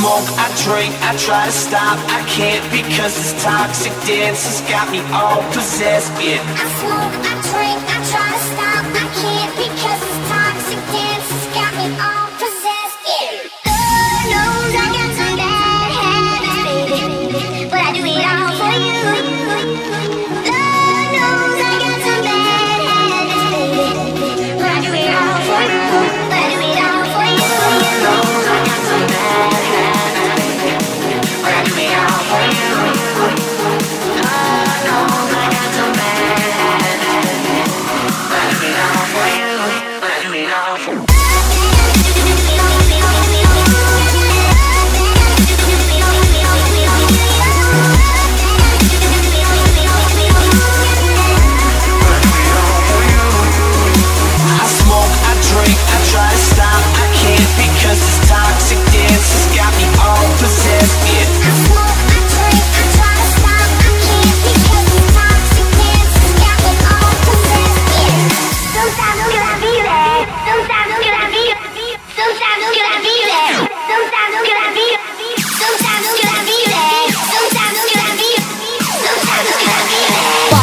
smoke, I drink, I try to stop. I can't because this toxic dance has got me all possessed. Yeah. I smoke, I drink, I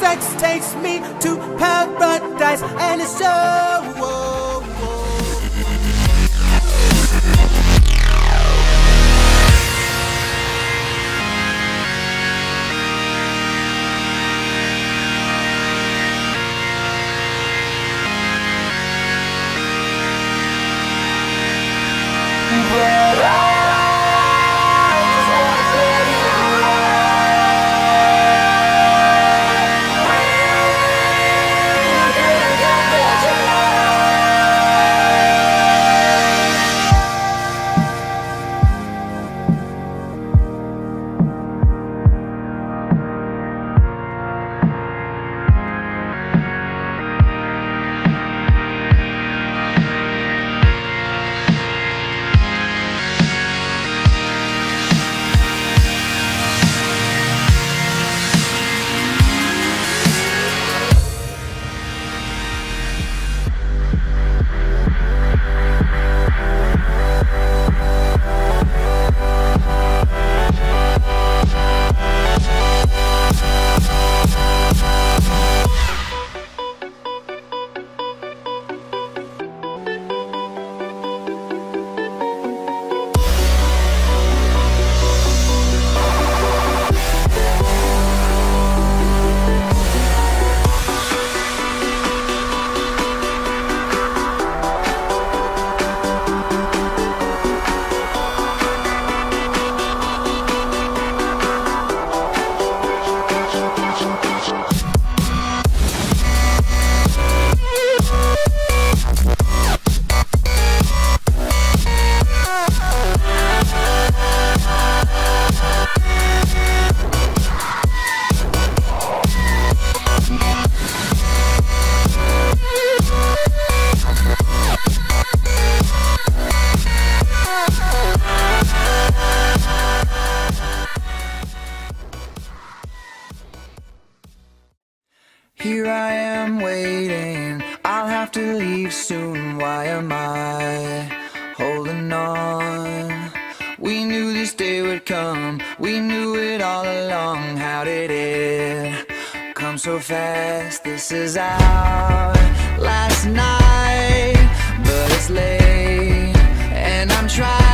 sex takes me to paradise, and it's so. Day would come. We knew it all along. How did it come so fast? This is our last night, but it's late, and I'm trying.